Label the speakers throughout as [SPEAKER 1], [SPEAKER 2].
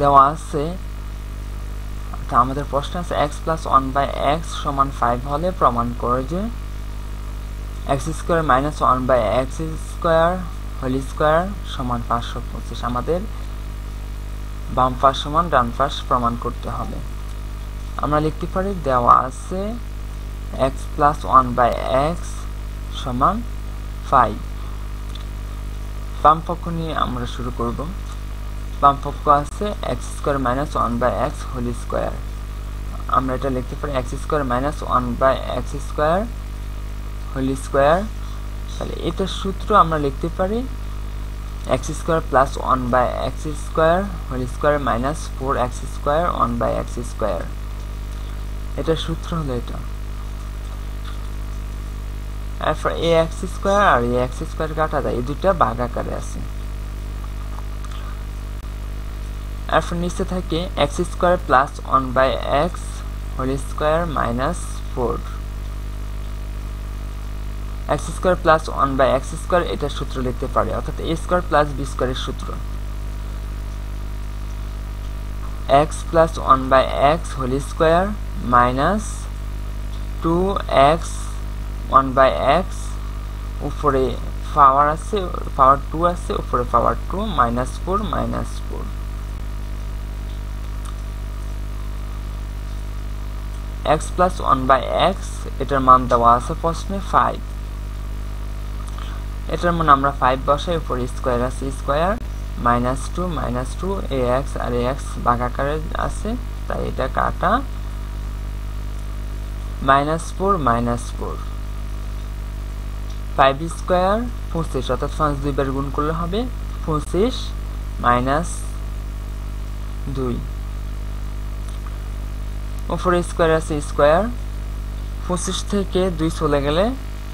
[SPEAKER 1] দেওয়া আছে আমাদের প্রশ্ন আছে x plus one by x সমান ফাইভ হলে প্রমাণ করে যে x square minus one by x square whole square সমান পাঁচশো পঁচিশ। আমাদের বাম পাশ সমান ডান পাশ প্রমাণ করতে হবে। আমরা লিখতে পারি দেওয়া আছে x plus one by x সমান ফাইভ বাম পক্ষ নিয়ে আমরা শুরু করব। বাম পক্ষ আছে x square minus one by x whole square আমরা এটা লিখতে পারি x square minus one by x square whole square তাহলে এটার সূত্র আমরা লিখতে পারি x square plus one by x square whole square minus four x square one by x square এটার সূত্র হলো এটা। এরপর এ স্কোয়ার আর এ স্কোয়ার কাটা এই দুটা ভাগ আকারে square plus by x square minus four square plus one by square সূত্র লিখতে পারে, অর্থাৎ এ স্কোয়ার প্লাস বি স্কোয়ারের সূত্র। X plus one by x whole square minus two x one by x উপরে পাওয়ার আছে পাওয়ার টু আছে, উপরে power two minus four minus four x plus one by x এটার মান দেওয়া আছে প্রশ্নে ফাইভ এটার মান আমরা ফাইভ বসাই, উপরে স্কোয়ার আছে square minus two minus two এ এক্স আর এক্স বাঘাকারে আছে, তাই এটা কাটা। Minus four minus four five square পঁচিশ, অর্থাৎ পাঁচ দুইবার গুণ করলে হবে পঁচিশ মাইনাস দুই। উপরে স্কোয়ার আছে স্কোয়ার পঁচিশ থেকে দুই চলে গেলে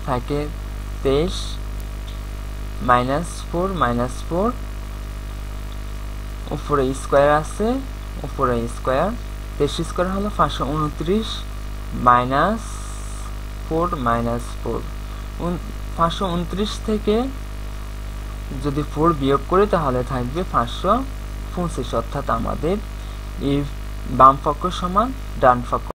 [SPEAKER 1] থাকে তেইশ মাইনাস ফোর মাইনাস ফোর উপরে স্কোয়ার আছে, উপরে স্কোয়ার তেইশ স্কোয়ার হলো পাঁচশো উনত্রিশ মাইনাস ফোর মাইনাস ফোর পাঁচশো উনত্রিশ থেকে যদি ফোর বিয়োগ করি, তাহলে থাকবে পাঁচশো পঁচিশ। অর্থাৎ আমাদের এই বাম পক্ষ সমান ডান পক্ষ।